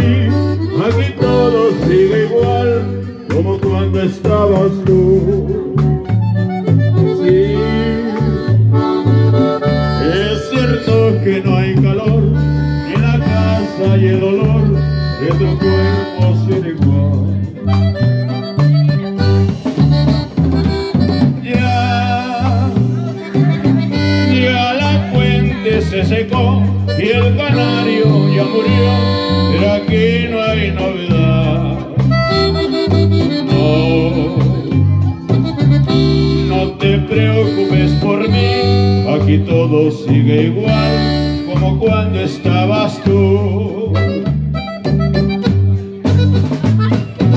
aquí todo sigue igual como cuando estabas tú. Sí, es cierto que no hay calor en la casa y el olor de tu cuerpo sin igual. Ya, ya la fuente se secó y el murió, pero aquí no hay novedad. No, no te preocupes por mí, aquí todo sigue igual como cuando estabas tú.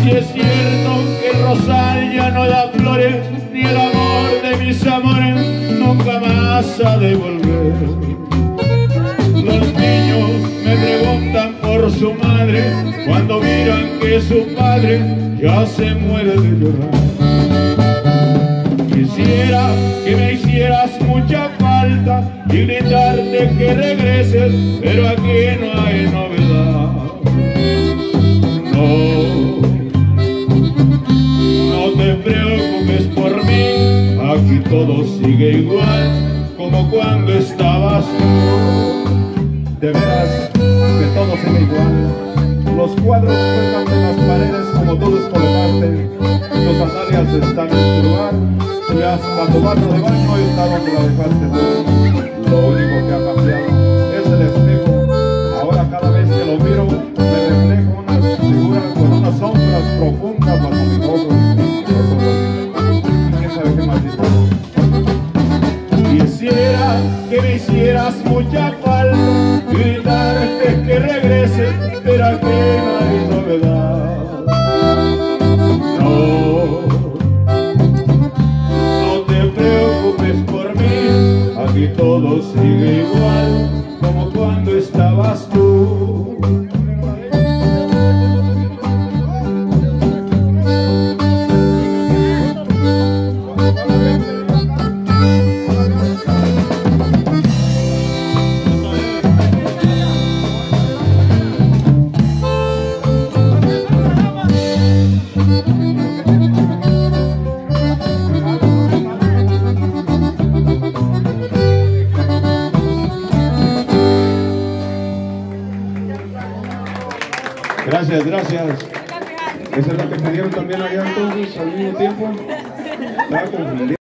Y es cierto que rosal ya no da flores, ni el amor de mis amores nunca más ha de volver. Su madre cuando miran que su padre ya se muere de llorar. Quisiera que me hicieras mucha falta y gritarte que regreses, pero aquí no hay novedad. No, no te preocupes por mí, aquí todo sigue igual como cuando estabas tú. De veras que todo se ve igual. Y hasta tu barro de baño está donde la dejaste tú. Lo único que ha cambiado es el espejo. Ahora cada vez que lo miro me reflejo unas figuras con unas sombras profundas bajo mis ojos. ¿Quién sabe qué? Quisiera que me hicieras mucha falta, gritarte que regrese, pero aquí no hay novedad. Gracias, gracias. Esa es la que pidieron también allá entonces al mismo tiempo. Estaba.